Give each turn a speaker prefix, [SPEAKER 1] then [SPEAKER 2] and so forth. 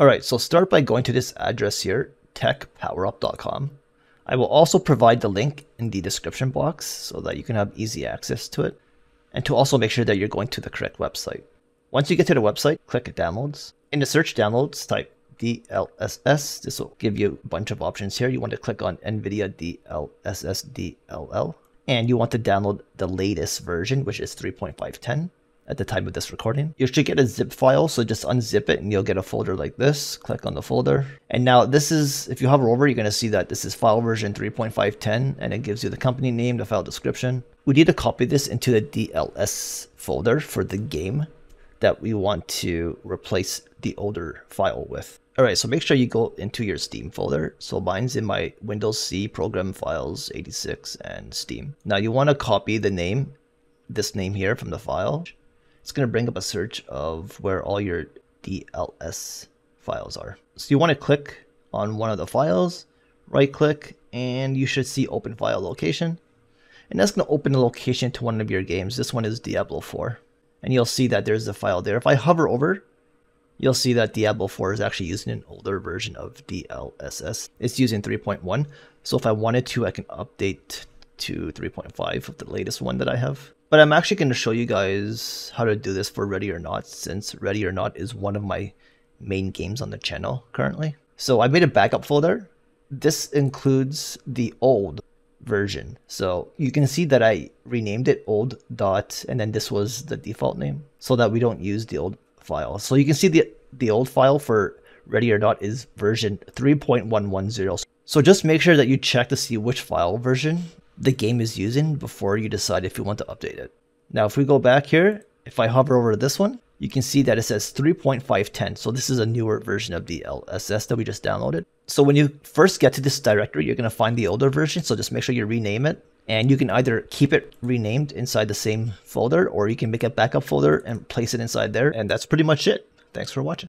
[SPEAKER 1] Alright, so start by going to this address here, techpowerup.com. I will also provide the link in the description box so that you can have easy access to it, and to also make sure that you're going to the correct website. Once you get to the website, click Downloads. In the search downloads, type DLSS. This will give you a bunch of options here. You want to click on NVIDIA DLSS DLL. And you want to download the latest version, which is 3.510 at the time of this recording. You should get a zip file, so just unzip it and you'll get a folder like this. Click on the folder. And now this is, if you hover over, you're going to see that this is file version 3.510 and it gives you the company name, the file description. We need to copy this into the DLSS folder for the game that we want to replace the older file with. Alright, so make sure you go into your Steam folder. So mine's in my Windows C program files 86 and Steam. Now you want to copy the name, this name here from the file. It's going to bring up a search of where all your DLSS files are. So you want to click on one of the files, right click, and you should see open file location. And that's going to open the location to one of your games. This one is Diablo 4 and you'll see that there's a file there. If I hover over, you'll see that Diablo 4 is actually using an older version of DLSS. It's using 3.1, so if I wanted to, I can update to 3.5 of the latest one that I have. But I'm actually going to show you guys how to do this for Ready or Not, since Ready or Not is one of my main games on the channel currently. So I made a backup folder. This includes the old version. So you can see that I renamed it old dot and then this was the default name so that we don't use the old file. So you can see the the old file for ready or not is version 3.110. So just make sure that you check to see which file version the game is using before you decide if you want to update it. Now if we go back here, if I hover over this one, you can see that it says 3.510. So this is a newer version of DLSS that we just downloaded. So when you first get to this directory, you're going to find the older version. So just make sure you rename it. And you can either keep it renamed inside the same folder or you can make a backup folder and place it inside there. And that's pretty much it. Thanks for watching.